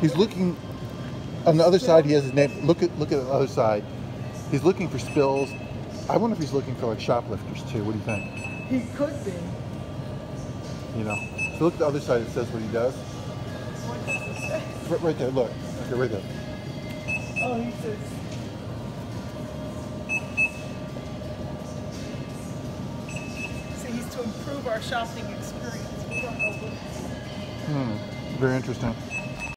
He's looking on the other side. He has his name. Look at look at the other side. He's looking for spills. I wonder if he's looking for like shoplifters too. What do you think? He could be. You know. So look at the other side. It says what he does. What does it say? Right, right there. Look. Okay, right there. Oh, he says. To improve our shopping experience. Hmm. Very interesting.